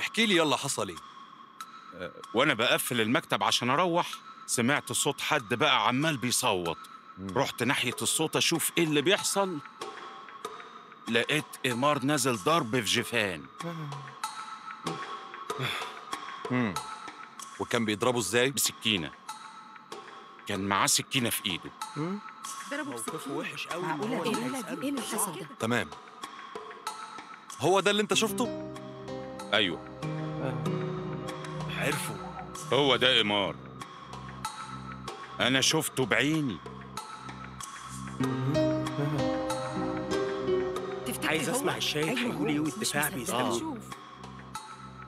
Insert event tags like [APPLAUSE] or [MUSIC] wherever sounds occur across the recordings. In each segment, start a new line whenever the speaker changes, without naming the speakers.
احكي لي يلا حصل إيه؟
وأنا بقفل المكتب عشان أروح سمعت صوت حد بقى عمال بيصوت. رحت ناحية الصوت أشوف إيه اللي بيحصل. لقيت إمار نازل ضرب في جفان
وكان بيضربه إزاي؟
بسكينة. كان معاه سكينة في ايده.
ضربه
موقفه
بسكين
وحش قوي
معقولة؟
هو
إيه
اللي
إيه حصل؟ ده؟
تمام. هو ده اللي انت شفته؟
أيوه.
عرفوا
هو ده إمار أنا شفته بعيني.
تفتكر
عايز
هو؟
أسمع الشاهد هيقول. إيه
مش
والدفاع. بيستنى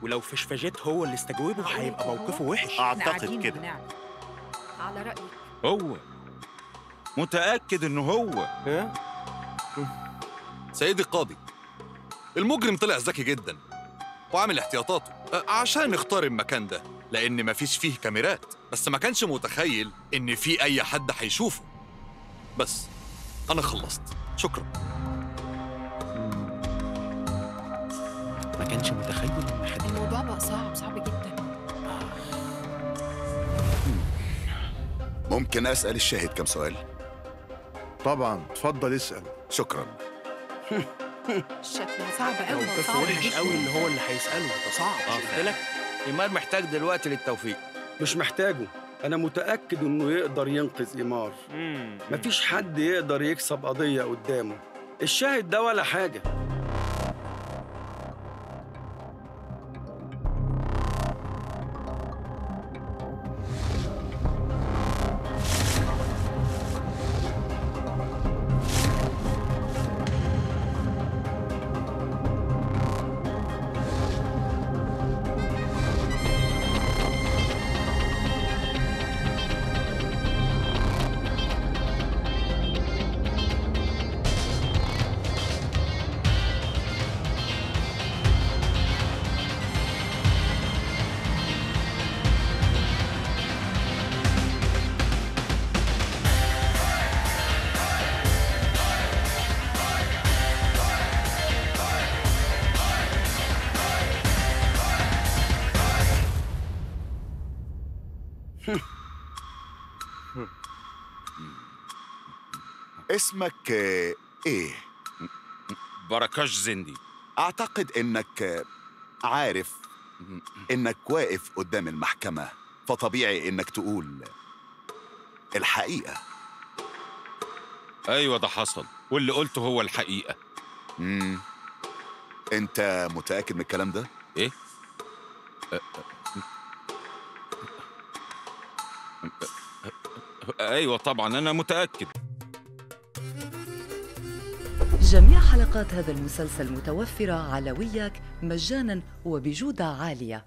ولو فشفشات هو اللي استجوبه هيبقى موقفه وحش.
أعتقد كده.
على رأيك.
هو. متأكد إنه هو.
سيدي القاضي المجرم طلع ذكي جدا. وعامل احتياطاته. أ- عشان يختار المكان ده لأن مفيش فيه كاميرات. بس ما كانش متخيل إن في أي حد هيشوفه. بس أنا خلصت. شكرا.
ما كانش متخيل إن حد
الموضوع بقى صعب صعب جدا.
ممكن أسأل الشاهد كم سؤال؟
طبعا. اتفضل اسأل.
شكرا. [LAUGHS]
شكلها صعب قوي
موقفه وحش قوي ان هو اللي هيسأله ده صعب مش قلت لك؟
إيمار محتاج دلوقتي للتوفيق.
مش محتاجه. أنا متأكد إنه يقدر ينقذ إيمار. مفيش حد يقدر يكسب قضية قدامه. الشاهد ده ولا حاجة.
اسمك إيه؟
بركاش زندي
أعتقد إنك آه، عارف إنك واقف قدام المحكمة فطبيعي إنك تقول الحقيقة
أيوه ده حصل واللي قلته هو الحقيقة
مم. أنت متأكد من الكلام ده؟
إيه أيوه طبعا أنا متأكد.
جميع حلقات هذا المسلسل متوفرة على وياك مجانا وبجودة عالية.